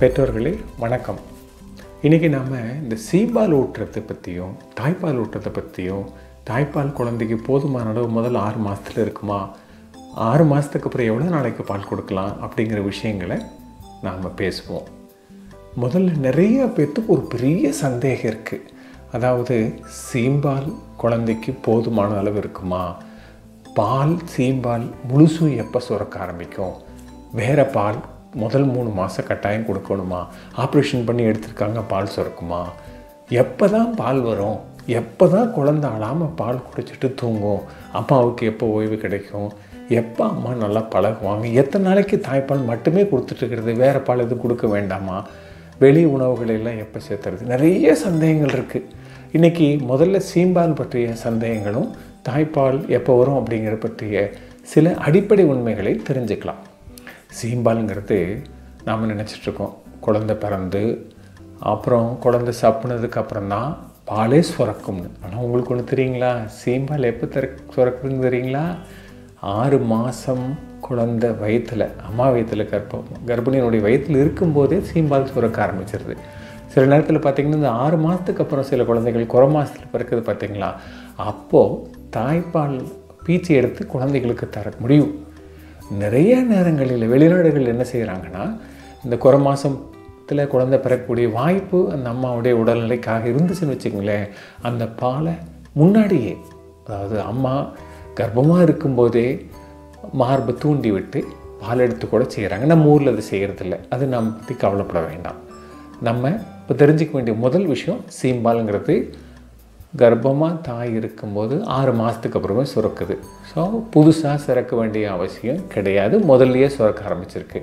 பெற்றோர்களே வணக்கம். இன்றைக்கி நாம் இந்த சீம்பால் ஊட்டுறதை பற்றியும் தாய்ப்பால் ஊட்டுறதை பற்றியும் தாய்ப்பால் குழந்தைக்கு போதுமான அளவு முதல் ஆறு மாதத்தில் இருக்குமா? ஆறு மாதத்துக்கு அப்புறம் எவ்வளோ நாளைக்கு பால் கொடுக்கலாம் அப்படிங்கிற விஷயங்களை நாம் பேசுவோம். முதல்ல நிறைய பேர்த்துக்கு ஒரு பெரிய சந்தேகம் இருக்குது அதாவது சீம்பால் குழந்தைக்கு போதுமான அளவு இருக்குமா? பால் சீம்பால் முழுசும் எப்போ சுரக்க ஆரம்பிக்கும்? வேறு பால் முதல் மூணு மாதம் கட்டாயம் கொடுக்கணுமா? ஆப்ரேஷன் பண்ணி எடுத்திருக்காங்க பால் சுரக்குமா? எப்போ தான் பால் வரும்? எப்போ தான் குழந்த அழாமல் பால் குடிச்சிட்டு தூங்கும்? அம்மாவுக்கு எப்போ ஓய்வு கிடைக்கும்? எப்போ அம்மா நல்லா பழகுவாங்க? எத்தனை நாளைக்கு தாய்ப்பால் மட்டுமே கொடுத்துட்ருக்கிறது வேறு பால் எதுவும் கொடுக்க வேண்டாமா? வெளி உணவுகளை எல்லாம் எப்போ சேர்த்துறது? நிறைய சந்தேகங்கள் இருக்குது இன்றைக்கி முதல்ல சீம்பால் பற்றிய சந்தேகங்களும் தாய்ப்பால் எப்போ வரும் அப்படிங்கிற பற்றிய சில அடிப்படை உண்மைகளை தெரிஞ்சுக்கலாம். சீம்பாலுங்கிறது நாம் நினச்சிட்ருக்கோம். குழந்த பிறந்து அப்புறம் குழந்த சப்புனதுக்கு தான் பாலே சுரக்கும்னு. ஆனால் உங்களுக்கு ஒன்று தெரியுங்களா? சீம்பால் எப்போ திற சுரக்குதுன்னு தெரியுங்களா? ஆறு மாதம் குழந்த வயிற்றில் அம்மா வயிற்றில் கர்ப்பம் கர்ப்பிணியினுடைய வயிற்றில் இருக்கும்போதே சீம்பால் சுரக்க ஆரம்பிச்சிருது. சில நேரத்தில் பார்த்திங்கன்னா இந்த ஆறு மாதத்துக்கு அப்புறம் சில குழந்தைகள் குறை மாதத்தில் பிறக்குது பார்த்திங்களா அப்போது தாய்ப்பால் பீச்சி எடுத்து குழந்தைகளுக்கு தர முடியும். நிறைய நேரங்களில் வெளிநாடுகள் என்ன செய்கிறாங்கன்னா இந்த குறை மாதத்தில் குழந்தை பிறக்கக்கூடிய வாய்ப்பு அந்த அம்மாவுடைய உடல்நிலைக்காக இருந்துச்சுன்னு வச்சுக்கோங்களேன் அந்த பாலை முன்னாடியே அதாவது அம்மா கர்ப்பமாக இருக்கும்போதே மார்பை தூண்டி விட்டு பால் எடுத்து கூட செய்கிறாங்க நம்ம ஊரில் அது செய்கிறதில்ல அது நம்ம பற்றி கவலைப்பட வேண்டாம். நம்ம இப்போ தெரிஞ்சிக்க வேண்டிய முதல் விஷயம் சீம்பாலுங்கிறது கர்ப்பமாக தாய் இருக்கும்போது ஆறு மாதத்துக்கு அப்புறமே சுரக்குது. ஸோ புதுசாக சுரக்க வேண்டிய அவசியம் கிடையாது. முதல்லையே சுரக்க ஆரம்பிச்சிருக்கு.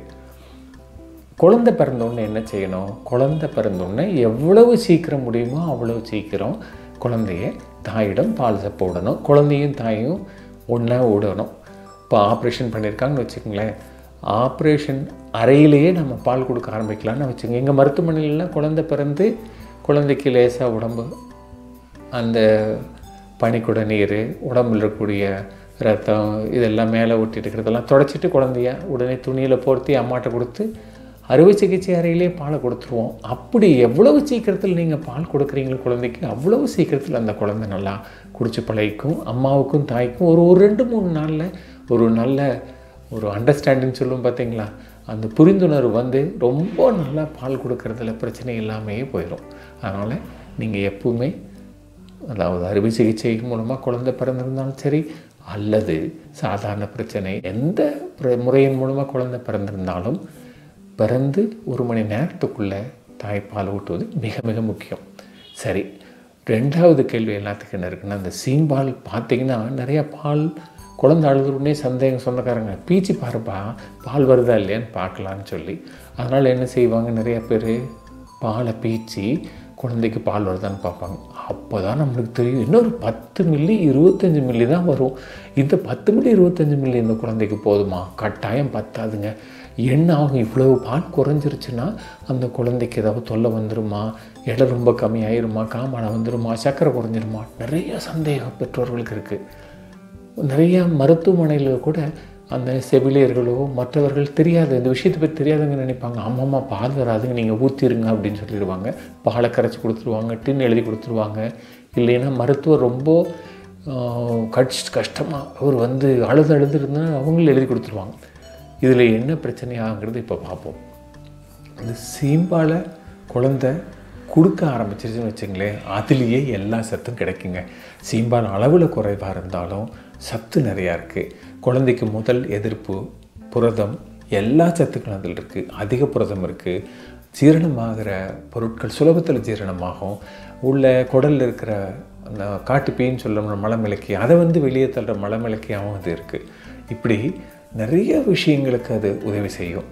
குழந்தை பிறந்தோடனே என்ன செய்யணும்? குழந்தை பிறந்தோடனே எவ்வளவு சீக்கிரம் முடியுமோ அவ்வளவு சீக்கிரம் குழந்தைய தாயிடம் பால் சப்ப விடணும். குழந்தையும் தாயும் ஒன்றா விடணும். இப்போ ஆப்ரேஷன் பண்ணியிருக்காங்கன்னு வச்சுக்கோங்களேன். ஆப்ரேஷன் அறையிலேயே நம்ம பால் கொடுக்க ஆரம்பிக்கலாம்னு வச்சுக்கோங்க. எங்கள் மருத்துவமனையிலலாம் குழந்தை பிறந்து குழந்தைக்கு லேசாக உடம்பு அந்த பனிக்குட நீர் உடம்புல இருக்கக்கூடிய ரத்தம் இதெல்லாம் மேலே ஊட்டிட்டு இருக்கிறதெல்லாம் தொடச்சிட்டு குழந்தைய உடனே துணியில் போர்த்தி அம்மாட்ட கொடுத்து அறுவை சிகிச்சை அறையிலே பாலை கொடுத்துருவோம். அப்படி எவ்வளவு சீக்கிரத்தில் நீங்கள் பால் கொடுக்குறீங்களோ குழந்தைக்கு அவ்வளவு சீக்கிரத்தில் அந்த குழந்தை நல்லா குடிச்சு பழகிக்கும். அம்மாவுக்கும் தாய்க்கும் ஒரு ஒரு ரெண்டு மூணு நாளில் ஒரு நல்ல ஒரு அண்டர்ஸ்டாண்டிங் சொல்லும் பார்த்தீங்களா? அந்த புரிந்துணர்வு வந்து ரொம்ப நல்லா பால் கொடுக்கறதுல பிரச்சனை இல்லாமையே போயிடும் அதனால் நீங்கள் எப்பவுமே அதாவது அறுவை சிகிச்சை மூலமாக குழந்தை பிறந்திருந்தாலும் சரி அல்லது சாதாரண பிரச்சனை எந்த முறையின் மூலமாக குழந்தை பிறந்திருந்தாலும் பிறந்து ஒரு மணி நேரத்துக்குள்ளே தாய்ப்பால் ஊட்டுவது மிக மிக முக்கியம். சரி ரெண்டாவது கேள்வி எல்லாத்துக்கும் என்ன இருக்குன்னா அந்த சீம்பால் பார்த்தீங்கன்னா நிறையா பால் குழந்தை அழுதுடனே சந்தேகம் சொந்தக்காரங்க பீச்சி பாருப்பா பால் வருதா இல்லையான்னு பார்க்கலான்னு சொல்லி. அதனால் என்ன செய்வாங்க நிறையா பேர் பாலை பீச்சி குழந்தைக்கு பால் வருதான்னு பார்ப்பாங்க. அப்போ தான் நம்மளுக்கு தெரியும். இன்னொரு பத்து மில்லி இருபத்தஞ்சி மில்லி தான் வரும். இந்த பத்து மில்லி இருபத்தஞ்சி மில்லி இந்த குழந்தைக்கு போதுமா? கட்டாயம் பத்தாதுங்க. என்ன ஆகும்? இவ்வளவு பால் குறைஞ்சிருச்சுன்னா அந்த குழந்தைக்கு ஏதாவது தொல்லை வந்துருமா? எடை ரொம்ப கம்மியாயிருமா? காமாலை வந்துருமா? சக்கரை குறைஞ்சிருமா? நிறைய சந்தேகம் பெற்றோர்களுக்கு இருக்குது நிறையா மருத்துவமனையில் கூட அந்த செவிலியர்களோ மற்றவர்கள் தெரியாது இந்த விஷயத்தை பற்றி தெரியாதுங்க நினைப்பாங்க. அம்மா பால் வராதுங்க நீங்கள் ஊற்றிருங்க அப்படின்னு சொல்லிடுவாங்க. பாலை கரைச்சி கொடுத்துருவாங்க டின் எழுதி கொடுத்துருவாங்க. இல்லைன்னா மருத்துவர் ரொம்ப கட்சி கஷ்டமாக அவர் வந்து அழுது அழுது இருந்தால் அவங்களும் எழுதி கொடுத்துருவாங்க. இதில் என்ன பிரச்சனை ஆகுங்கிறது இப்போ பார்ப்போம் இந்த சீம்பால குழந்தை கொடுக்க ஆரம்பிச்சிருச்சுன்னு வச்சுங்களேன் அதுலேயே எல்லா சத்தும் கிடைக்குங்க. சீம்பால் அளவில் குறைவாக இருந்தாலும் சத்து நிறையா இருக்குது குழந்தைக்கு முதல் எதிர்ப்பு புரதம் எல்லா சத்துக்களும் அதில் இருக்குது அதிக புரதம் இருக்குது ஜீரணமாகிற பொருட்கள் சுலபத்தில் ஜீரணமாகும். உள்ள குடலில் இருக்கிற அந்த காட்டுப்பீன்னு சொல்ல மலமிளக்கி அதை வந்து வெளியே தள்ளுற மலமிளக்கியாகவும் அது இருக்குது இப்படி நிறைய விஷயங்களுக்கு அது உதவி செய்யும்.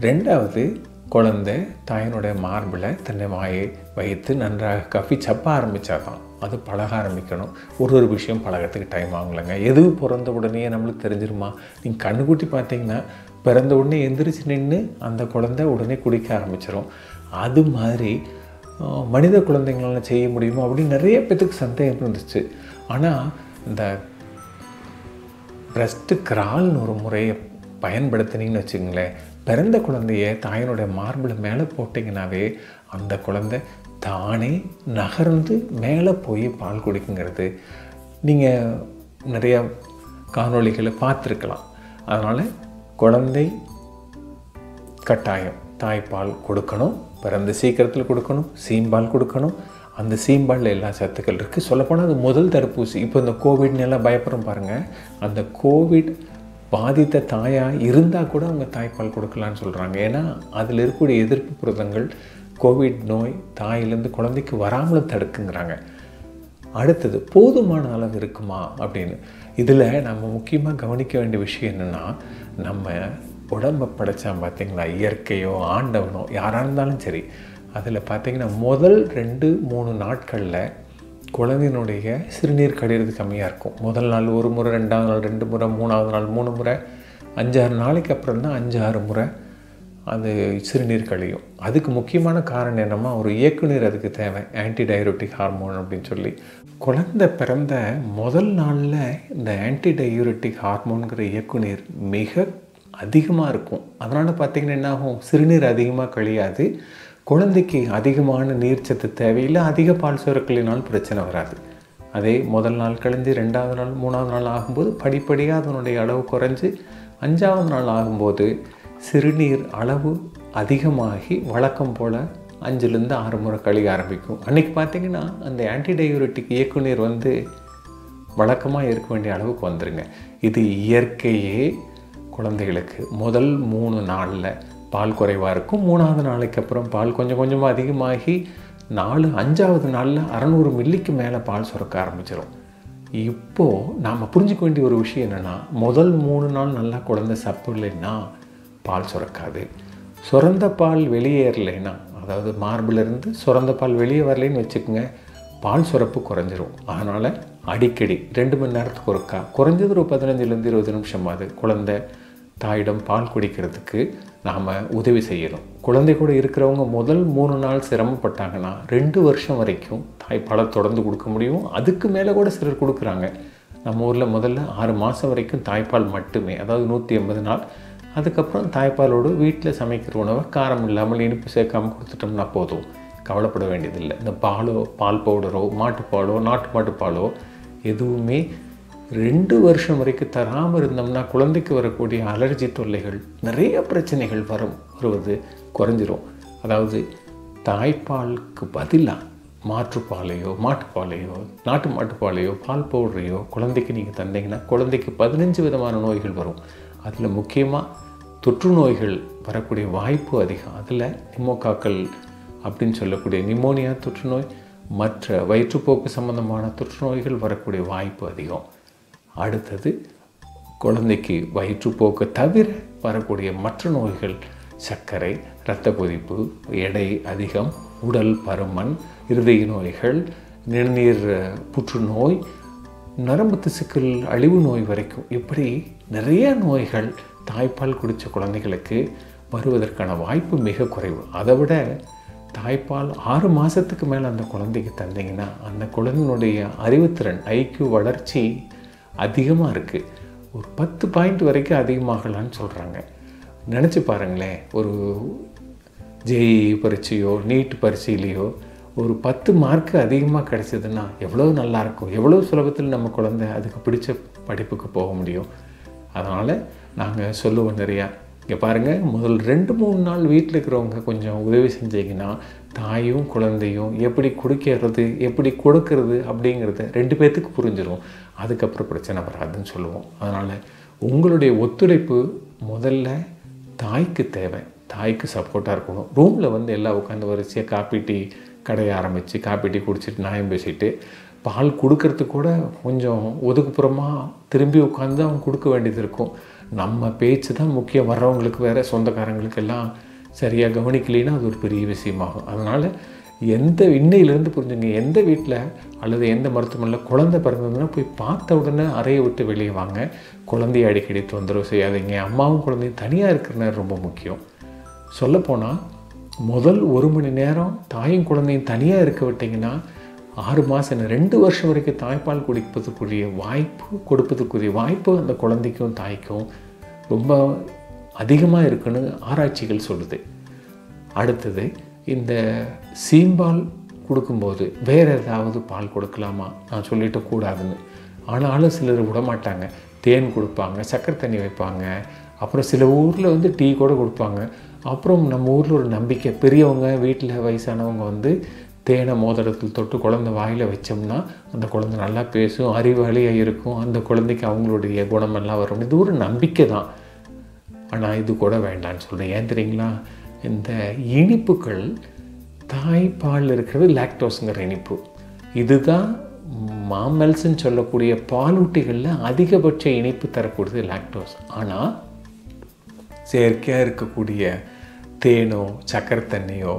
ரெண்டாவது குழந்தை தாயினுடைய மார்பில் தன்னை வாயை வைத்து நன்றாக கஃபி சப்ப ஆரம்பித்தா தான் அது பழக ஆரம்பிக்கணும். ஒரு ஒரு விஷயம் பழகிறதுக்கு டைம் ஆகலைங்க. எது பிறந்த உடனே நம்மளுக்கு தெரிஞ்சிருமா? நீங்கள் கண்ணுக்குட்டி பார்த்தீங்கன்னா பிறந்த உடனே எந்திரிச்சு நின்று அந்த குழந்தை உடனே குடிக்க ஆரம்பிச்சிடும் அது மாதிரி மனித குழந்தைங்களால் செய்ய முடியுமா? அப்படின்னு நிறைய பேத்துக்கு சந்தேகம் இருந்துச்சு. ஆனால் இந்த பிரஸ்ட்டு கிரால்னு ஒரு முறையை பயன்படுத்தினீங்கன்னு வச்சுங்களேன் பிறந்த குழந்தைய தாயினுடைய மார்பில் மேலே போட்டிங்கனாவே அந்த குழந்தை தானே நகர்ந்து மேலே போய் பால் குடிக்குங்கிறது. நீங்கள் நிறையா காணொளிகளை பார்த்துருக்கலாம். அதனால் குழந்தை கட்டாயம் தாய்ப்பால் கொடுக்கணும் பிறந்த சீக்கிரத்தில் கொடுக்கணும் சீம்பால் கொடுக்கணும். அந்த சீம்பாலில் எல்லா சத்துக்கள் இருக்குது சொல்லப்போனால் அது முதல் தடுப்பூசி. இப்போ இந்த கோவிட்னு எல்லாம் பயப்படுறோம் பாருங்கள் அந்த கோவிட் பாதித்த தாயாக இருந்தால் கூட அவங்க தாய்ப்பால் கொடுக்கலான்னு சொல்கிறாங்க ஏன்னா அதில் இருக்கக்கூடிய எதிர்ப்பு புரதங்கள் கோவிட் நோய் தாயிலேருந்து குழந்தைக்கு வராமலும் தடுக்குங்கிறாங்க. அடுத்தது போதுமான அளவு இருக்குமா அப்படின்னு. இதில் நம்ம முக்கியமாக கவனிக்க வேண்டிய விஷயம் என்னென்னா நம்ம உடம்பை படைச்சான் பார்த்திங்களா இயற்கையோ ஆண்டவனோ யாராக இருந்தாலும் சரி அதில் பார்த்திங்கன்னா முதல் ரெண்டு மூணு நாட்களில் குழந்தையினுடைய சிறுநீர் கழிறது கம்மியாக இருக்கும். முதல் நாள் ஒரு முறை ரெண்டாவது நாள் ரெண்டு முறை மூணாவது நாள் மூணு முறை அஞ்சாறு நாளைக்கு அப்புறம் தான் அஞ்சு ஆறு முறை அது சிறுநீர் கழியும். அதுக்கு முக்கியமான காரணம் என்னமா ஒரு இயக்குநீர் அதுக்கு தேவை. ஆன்டி டயரோட்டிக் ஹார்மோன் அப்படின்னு சொல்லி. குழந்தை பிறந்த முதல் நாளில் இந்த ஆன்டி டயூரிட்டிக் ஹார்மோனுங்கிற இயக்குநீர் மிக அதிகமாக இருக்கும். அதனால் பார்த்திங்கன்னா என்ன ஆகும்? சிறுநீர் அதிகமாக கழியாது. குழந்தைக்கு அதிகமான நீர்ச்சத்து தேவையில்லை அதிக பால் சுரக்கலினால் பிரச்சனை வராது. அதே முதல் நாள் கழிஞ்சு ரெண்டாவது நாள் மூணாவது நாள் ஆகும்போது படிப்படியாக அதனுடைய அளவு குறைஞ்சி அஞ்சாவது நாள் ஆகும்போது சிறுநீர் அளவு அதிகமாகி வழக்கம் போல் அஞ்சுலேருந்து ஆறு முறை கழிய ஆரம்பிக்கும். அன்றைக்கி பார்த்திங்கன்னா அந்த ஆன்டிடயூரிட்டிக் இயக்குநீர் வந்து வழக்கமாக இருக்க வேண்டிய அளவுக்கு வந்துருங்க. இது இயற்கையே குழந்தைகளுக்கு முதல் மூணு நாளில் பால் குறைவாக இருக்கும். மூணாவது நாளைக்கு அப்புறம் பால் கொஞ்சம் கொஞ்சமாக அதிகமாகி நாலு அஞ்சாவது நாளில் அறநூறு மில்லிக்கு மேலே பால் சுரக்க ஆரம்பிச்சிடும் இப்போது நாம் புரிஞ்சுக்க வேண்டிய ஒரு விஷயம் என்னென்னா முதல் மூணு நாள் நல்லா குழந்தை சாப்பிடலைன்னா பால் சுரக்காது. சுரந்த பால் வெளியேறலைன்னா அதாவது மார்பிலிருந்து சுரந்த பால் வெளியே வரலைன்னு வச்சுக்கோங்க பால் சுரப்பு குறைஞ்சிரும். அதனால் அடிக்கடி ரெண்டு மணி நேரத்துக்கு ஒருக்கா குறைஞ்சது ஒரு பதினஞ்சுலேருந்து இருபது நிமிஷமாவது குழந்தை தாயிடம் பால் குடிக்கிறதுக்கு நாம் உதவி செய்யணும். குழந்தை கூட இருக்கிறவங்க முதல் மூணு நாள் சிரமப்பட்டாங்கன்னா ரெண்டு வருஷம் வரைக்கும் தாய்ப்பாலை தொடர்ந்து கொடுக்க முடியும். அதுக்கு மேலே கூட சிலர் கொடுக்குறாங்க. நம்ம ஊரில் முதல்ல ஆறு மாதம் வரைக்கும் தாய்ப்பால் மட்டுமே அதாவது நூற்றி எண்பது நாள். அதுக்கப்புறம் தாய்ப்பாலோடு வீட்டில் சமைக்கிற உணவை காரம் இல்லாமல் இனிப்பு சேர்க்காமல் கொடுத்துட்டோம்னா போதும். கவலைப்பட வேண்டியதில்லை. இந்த பாலோ பால் பவுடரோ மாட்டுப்பாலோ நாட்டு மாட்டுப்பாலோ எதுவுமே ரெண்டு வருஷம் வரைக்கும் தராமல் இருந்தோம்னா குழந்தைக்கு வரக்கூடிய அலர்ஜி தொல்லைகள் நிறைய பிரச்சனைகள் வரும். வருவது குறைஞ்சிரும். அதாவது தாய்ப்பாலுக்கு பதிலாக மாற்றுப்பாலையோ மாட்டுப்பாலையோ நாட்டு மாட்டுப்பாலையோ பால் பவுடரையோ குழந்தைக்கு நீங்கள் தந்தீங்கன்னா குழந்தைக்கு பதினஞ்சு விதமான நோய்கள் வரும். அதில் முக்கியமாக தொற்று நோய்கள் வரக்கூடிய வாய்ப்பு அதிகம். அதில் நிமோகாக்கள் அப்படின்னு சொல்லக்கூடிய நிமோனியா தொற்றுநோய் மற்ற வயிற்றுப்போக்கு சம்பந்தமான தொற்று நோய்கள் வரக்கூடிய வாய்ப்பு அதிகம். அடுத்தது குழந்தைக்கு வயிற்றுப்போக்கு தவிர வரக்கூடிய மற்ற நோய்கள் சர்க்கரை இரத்த கொதிப்பு எடை அதிகம் உடல் பருமன் இருதய நோய்கள் நிணநீர் புற்றுநோய் நரம்பு திசுக்கள் அழிவு நோய் வரைக்கும் இப்படி நிறைய நோய்கள் தாய்ப்பால் குடித்த குழந்தைகளுக்கு வருவதற்கான வாய்ப்பு மிக குறைவு. அதை விட தாய்ப்பால் ஆறு மாதத்துக்கு மேலே அந்த குழந்தைக்கு தந்தீங்கன்னா அந்த குழந்தையினுடைய அறிவுத்திறன் ஐக்கியூ வளர்ச்சி அதிகமாக இருக்குது ஒரு பத்து பாயிண்ட் வரைக்கும் அதிகமாகலான்னு சொல்கிறாங்க நினச்சி பாருங்களேன் ஒரு ஜேஇ பரீட்சையோ நீட் பரீட்சையிலையோ ஒரு பத்து மார்க்கு அதிகமாக கிடைச்சதுன்னா எவ்வளோ நல்லாயிருக்கும் எவ்வளோ சுலபத்தில் நம்ம குழந்தை அதுக்கு பிடிச்ச படிப்புக்கு போக முடியும்? அதனால் நாங்கள் சொல்லுவோம் நிறையா. இங்கே பாருங்கள் முதல் ரெண்டு மூணு நாள் வீட்டில் இருக்கிறவங்க கொஞ்சம் உதவி செஞ்சீங்கன்னா தாயும் குழந்தையும் எப்படி குடிக்கிறது எப்படி கொடுக்கறது அப்படிங்கிறத ரெண்டு பேர்த்துக்கு புரிஞ்சிடும் அதுக்கப்புறம் பிரச்சனை வராதுன்னு சொல்லுவோம். அதனால் உங்களுடைய ஒத்துழைப்பு முதல்ல தாய்க்கு தேவை. தாய்க்கு சப்போர்ட்டாக இருக்கணும். ரூமில் வந்து எல்லாம் உட்காந்து வரிசையாக காப்பி டீ கடையை ஆரம்பித்து காப்பி டீ குடிச்சிட்டு நியாயம் பேசிட்டு பால் கொடுக்கறதுக்கு கூட கொஞ்சம் ஒதுக்குப்புறமாக திரும்பி உட்காந்து அவங்க கொடுக்க வேண்டியது இருக்கும். நம்ம பேச்சு தான் முக்கியம். வர்றவங்களுக்கு வேறு சொந்தக்காரங்களுக்கு எல்லாம் சரியாக கவனிக்கலைன்னா அது ஒரு பெரிய விஷயமாகும். அதனால் எந்த இன்னையிலேருந்து புரிஞ்சுங்க எந்த வீட்டில் அல்லது எந்த மருத்துவமனையில் குழந்தை பிறந்ததுன்னா போய் பார்த்த உடனே அறையை விட்டு வெளியே வாங்க. குழந்தைய அடிக்கடி தொந்தரவு செய்யாதீங்க. அம்மாவும் குழந்தையும் தனியாக இருக்கிற நேரம் ரொம்ப முக்கியம். சொல்லப்போனால் முதல் ஒரு மணி நேரம் தாயும் குழந்தையும் தனியாக இருக்க விட்டிங்கன்னா ஆறு மாதம் ரெண்டு வருஷம் வரைக்கும் தாய்ப்பால் குடிப்பதற்குரிய வாய்ப்பு கொடுப்பதற்குரிய வாய்ப்பு அந்த குழந்தைக்கும் தாய்க்கும் ரொம்ப அதிகமாக இருக்குன்னு ஆராய்ச்சிகள் சொல்லுது. அடுத்தது இந்த சீம்பால் கொடுக்கும்போது வேறு ஏதாவது பால் கொடுக்கலாமா? நான் சொல்லிட்டு கூடாதுன்னு. ஆனாலும் சிலர் விட மாட்டாங்க தேன் கொடுப்பாங்க சக்கரை தண்ணி வைப்பாங்க. அப்புறம் சில ஊரில் வந்து டீ கூட கொடுப்பாங்க. அப்புறம் நம்ம ஊரில் ஒரு நம்பிக்கை பெரியவங்க வீட்டில் வயசானவங்க வந்து தேனை மோதிரத்தில் தொட்டு குழந்தை வாயில் வச்சோம்னா அந்த குழந்தை நல்லா பேசும் அறிவாளியாக இருக்கும். அந்த குழந்தைக்கு அவங்களுடைய குணமெல்லாம் வரும். இது ஒரு நம்பிக்கை தான் ஆனால் இது கூட வேண்டாம்னு சொல்கிறேன் ஏன் தெரியுங்களா? இந்த இனிப்புகள் தாய்ப்பால் இருக்கிறது லாக்டோஸுங்கிற இனிப்பு. இதுதான் மாமல்ஸ்ன்னு சொல்லக்கூடிய பாலூட்டிகளில் அதிகபட்ச இனிப்பு தரக்கூடியது லாக்டோஸ் ஆனால் செயற்கையாக இருக்கக்கூடிய தேனோ சக்கரை தண்ணியோ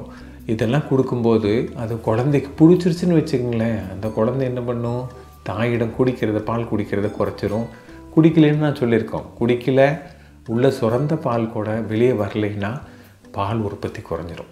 இதெல்லாம் கொடுக்கும்போது அது குழந்தைக்கு பிடிச்சிருச்சுன்னு வச்சுக்கோங்களேன். அந்த குழந்தை என்ன பண்ணும்? தாயிடம் குடிக்கிறத பால் குடிக்கிறத குறைச்சிரும். குடிக்கலன்னு நான் சொல்லியிருக்கோம். குடிக்கலை உள்ளே சுரந்த பால் கூட வெளியே வரலைன்னா பால் உற்பத்தி குறைஞ்சிரும்.